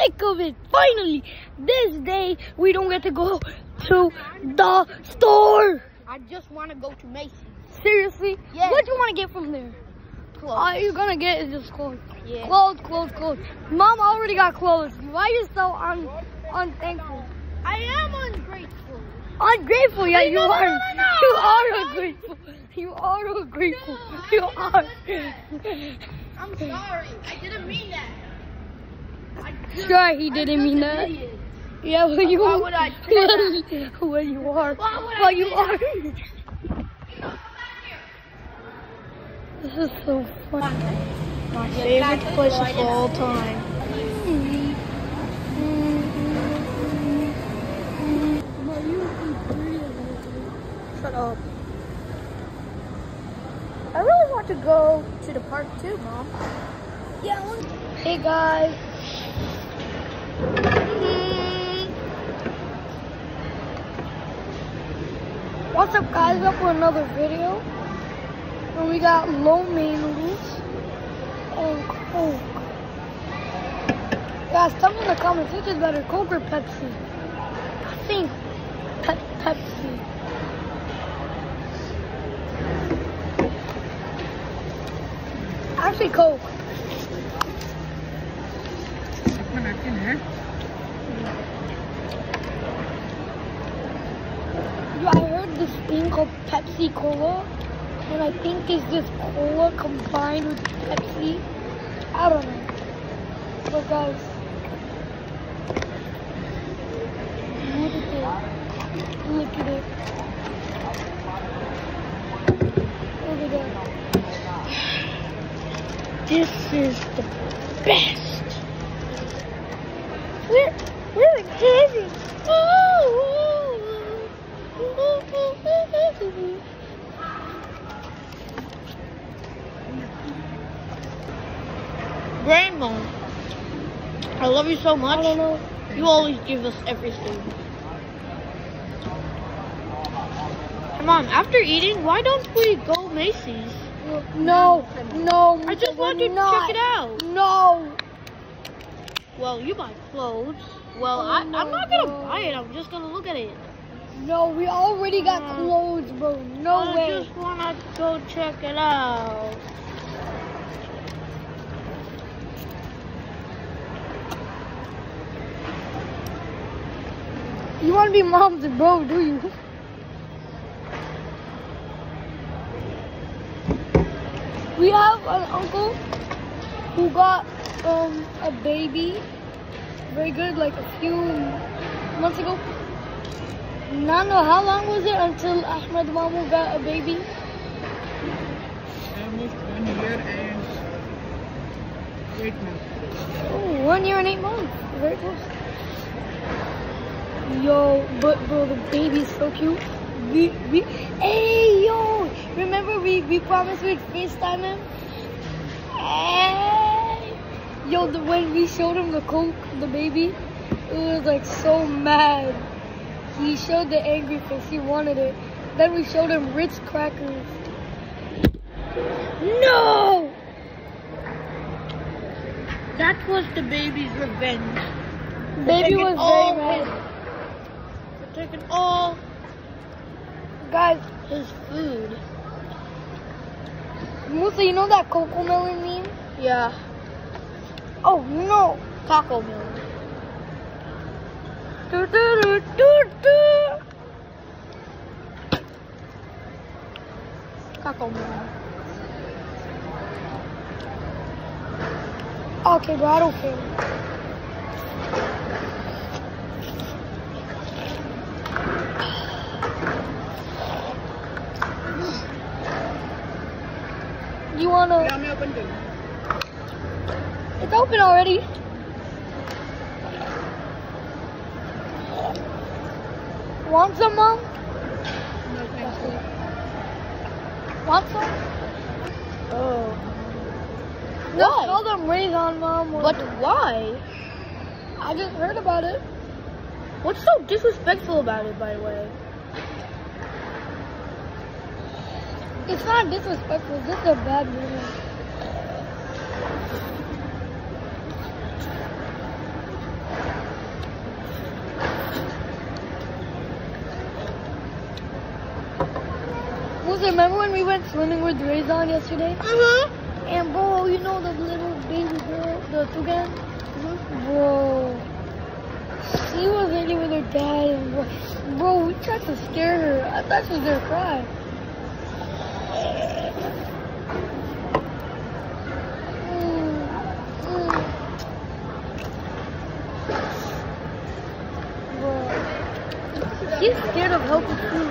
sick of it. Finally, this day we don't get to go to the store. I just want to go to Macy's. Seriously? Yeah. What do you want to get from there? Clothes. All you're gonna get is just clothes. yeah. Clothes, clothes, clothes. Mom already got clothes. Why are you so un unthankful? I am ungrateful. Ungrateful, yeah, you No, are. no, no. You are ungrateful. You are ungrateful. You are. I'm sorry. I didn't mean that. Sure, he didn't mean that. idiot. Yeah, well, you Why would I say well, well, you are. Why would I you are. This is so funny. My Favorite place of all time. Shut up. I really want to go to the park too, Mom. Yeah. Hey guys. Mm-hmm. What's up guys? Up for another video. And we got lo mein noodles and Coke. Guys, tell me in the comments which is better, Coke or Pepsi? I think Pe- Pepsi. Actually, Coke. Yeah, I heard this thing called Pepsi Cola, and I think it's just cola combined with Pepsi. I don't know. But guys, look at it. Look at it. Look at that. This is the best. Where, where is it? Grandma, I love you so I much. don't know. You always give us everything. Mom, after eating, why don't we go Macy's? No, no. I just want to not. check it out. No. Well, you buy clothes. Well, Oh, I, no, I'm not gonna no. buy it. I'm just gonna look at it. No, we already got clothes, bro. No I way. I just wanna go check it out. You want to be mom's bro, do you? We have an uncle who got um a baby, very good, like a few months ago. Nano, how long was it until Ahmed Mamu got a baby? almost one year and eight months. Oh, one year and eight months. Very close. Yo, but bro, the baby is so cute. We, we, hey, yo, remember we, we promised we'd FaceTime him? Hey. Yo, the, when we showed him the Coke, the baby, it was like so mad. He showed the angry face, he wanted it. Then we showed him Ritz crackers. No! That was the baby's revenge. Baby was very mad. Taking all Guys, his food. Musa, you know that Cocomelon meme? Yeah, Oh no! taco melon. Do, do, do, do, do. Taco melon. Okay, bro, I don't care. Open already. Want some, mom? No, thank you. Want some? Oh. Just Why? Tell them raisin, mom. But why? I just heard about it. What's so disrespectful about it, by the way? It's not disrespectful. It's just a bad movie. Just remember when we went swimming with Raison yesterday? Uh-huh. And bro, you know the little baby girl, the toucan? Bro, she was in with her dad, and bro, bro, we tried to scare her. I thought she was gonna cry. She's scared of healthy food.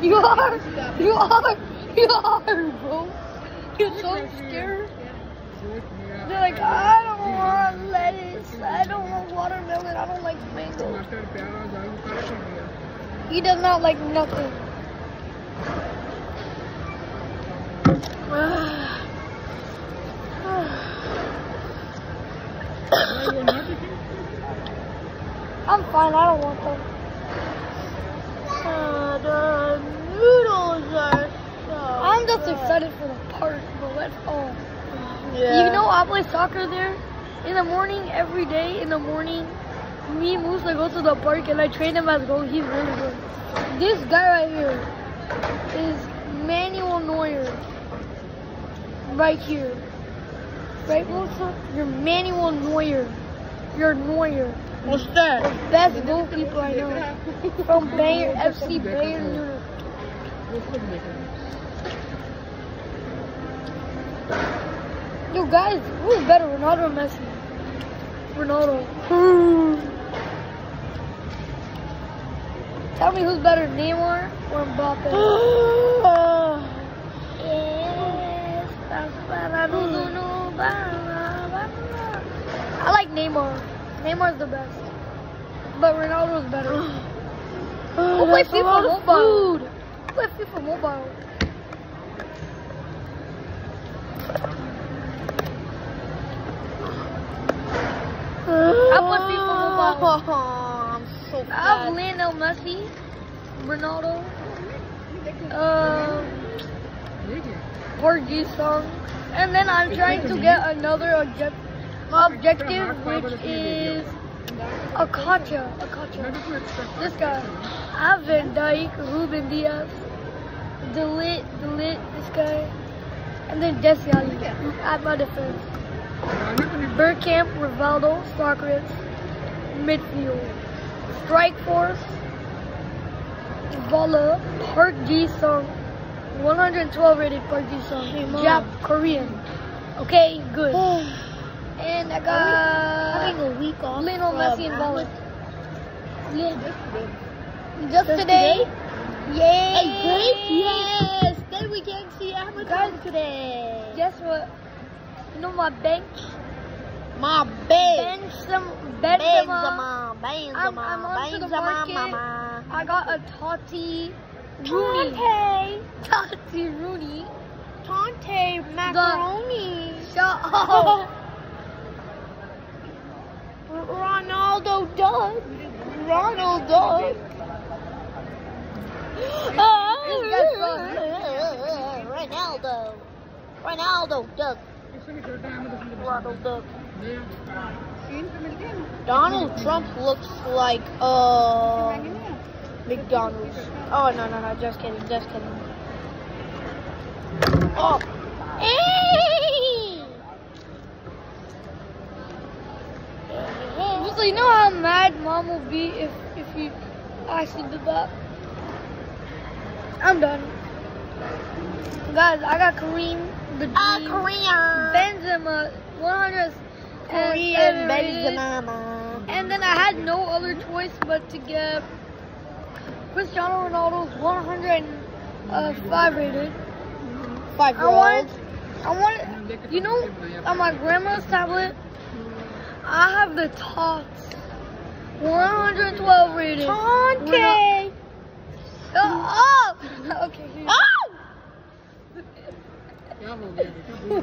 You are, you are, you are, bro. You're so scared. They're like, I don't want lettuce. I don't want watermelon. I don't like mango. He does not like nothing. I'm fine. I don't want them. Uh, the noodles are so I'm just excited for the park, but that's all. Yeah. You know, I play soccer there in the morning every day. In the morning, me and Musa go to the park and I train him as goal. He's really good. This guy right here is Manuel Neuer. Right here. Right, Musa? You're Manuel Neuer. You're Neuer. What's that? The best goalkeeper I know. From Bayern, FC Bayern Munich. Guys, who's better, Ronaldo or Messi? Ronaldo. Tell me who's better, Neymar or Mbappe? Yes, I like Neymar. Neymar's the best. But Ronaldo's better. Who plays FIFA Mobile? Who plays FIFA Mobile? I play FIFA Mobile. I'm so I have fat. Lionel Messi, Ronaldo, um, Park Ji-sung, and then I'm trying to get another object objective, which is Akacha. Akacha. This guy. I have Van Dijk, Ruben Dias, Delit, Delit, this guy, and then Desailly at my defense. Bergkamp, Rivaldo, Socrates, midfield. Strike Force, Vala, Park Ji-sung, 112 rated Park Ji-sung, Hey, Mom. Jap, Korean. Okay, good. Oh. And I Having got a week off. Lionel Messi and uh, Vala. Just today? Yay! Hey, great? Yes. Then we can see Guys, today. Guess what? My bench? My bed. Benzema. Benzema. Benzema. I'm, I'm onto the market. Mama. I got a Totti Rooney. Tante. Totti Rooney. Tante macaroni. Shut up. Ronaldo does. Ronald does. Ronaldo. Ronaldo does. Donald Trump looks like uh McDonald's. Oh no no no, just kidding, just kidding. Oh. Hey! So you know how mad mom will be if if you actually did that? I'm done. Guys, I got Karim, the Ah, Dream, Korean. Benzema, 100 Korean Benzema. And then I had no other choice but to get Cristiano Ronaldo's 105 uh, rated. Five I wanted, I wanted, you know, on my grandma's tablet, I have the tots. 112 rated. Tante. Uh, oh, oh! okay. Ah! here. Oh! I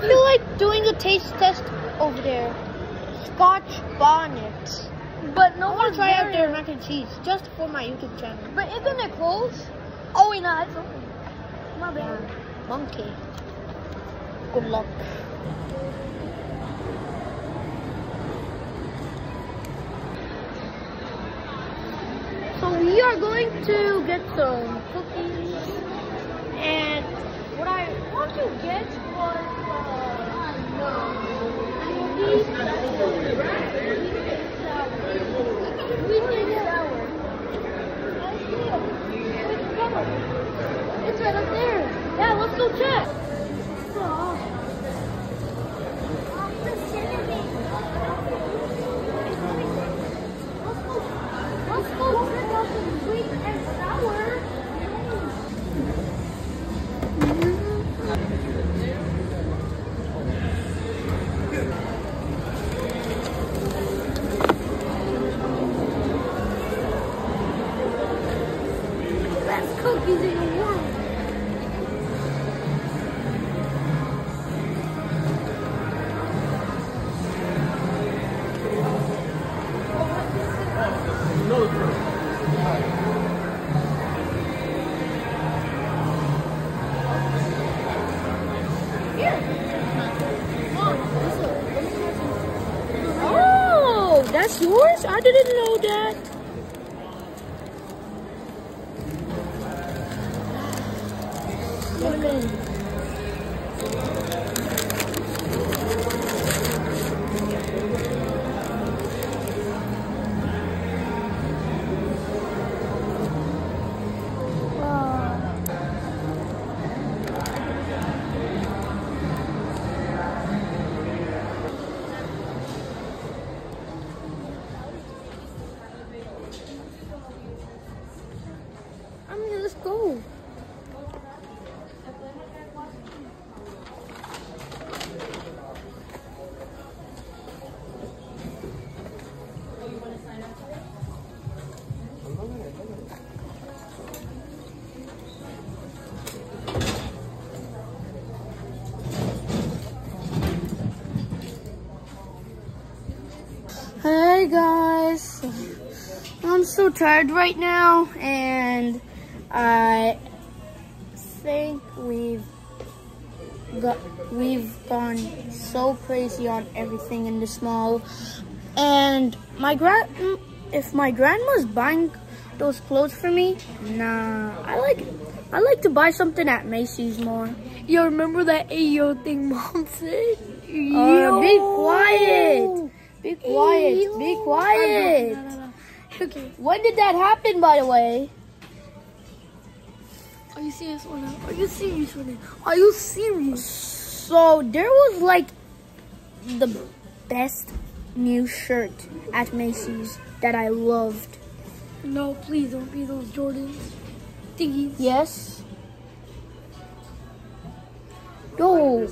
feel like doing a taste test over there. Scotch bonnet. But no I want to try out their mac and cheese just for my YouTube channel. But isn't it closed? Oh, wait, no, it's open. My bad. Monkey. Good luck. Are going to get some cookies. And what I want to get was, uh, cookies. Didn't know so tired right now, and I think we've got we've gone so crazy on everything in this mall, and my grand if my grandma's buying those clothes for me, nah, I like I like to buy something at Macy's more. Yo, remember that Ayo thing mom said? Uh, be quiet. Be quiet. Be quiet. Okay, When did that happen, by the way? are you serious or not? Are you serious or not? Are you serious? So there was like the best new shirt at Macy's that I loved. No, please don't be those Jordans. Thingies. Yes. Yo,